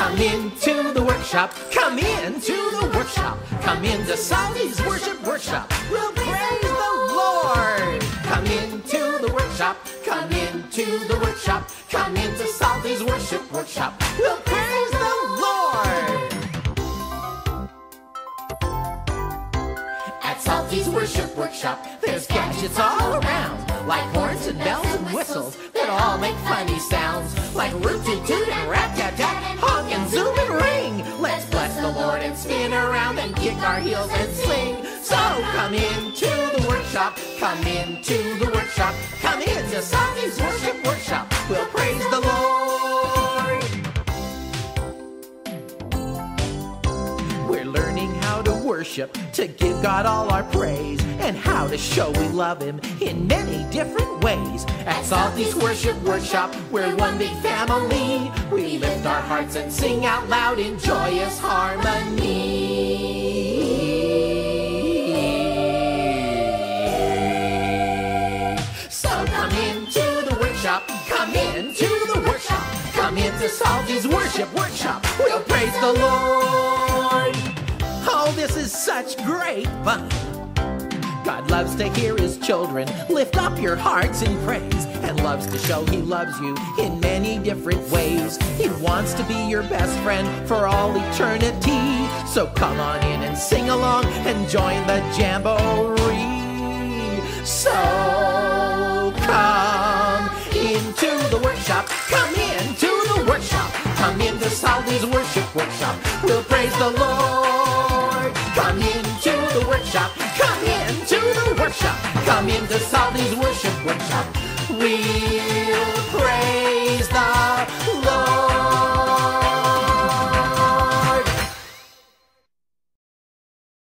Come into the workshop. Come into the workshop. Come into Psalty's worship workshop. We'll praise the Lord. Come into the workshop. Come into the workshop. Come into Psalty's worship workshop. We'll praise the Lord. At Psalty's worship workshop, there's gadgets all around, like horns and bells and whistles that all make funny sounds, like root toot and rat tat tat, and spin around and kick our heels and swing. So come into the workshop, come into the workshop, come into Psalty's worship workshop. We'll praise the Lord. We're learning how to worship, to give God all our praise, and how to show we love Him in many different ways. At Psalty's Worship Workshop, we're one big family. We lift our hearts and sing out loud in joyous harmony. So come into the workshop, come into the workshop, come into Psalty's Worship Workshop. We'll praise the Lord. Oh, this is such great fun. God loves to hear children lift up your hearts in praise and loves to show he loves you in many different ways. He wants to be your best friend for all eternity. So come on in and sing along and join the jamboree. So come into the workshop, come into the workshop, come into Psalty's worship workshop. We'll praise the Lord. Come into the workshop, come into the come into Psalty's worship workshop. We'll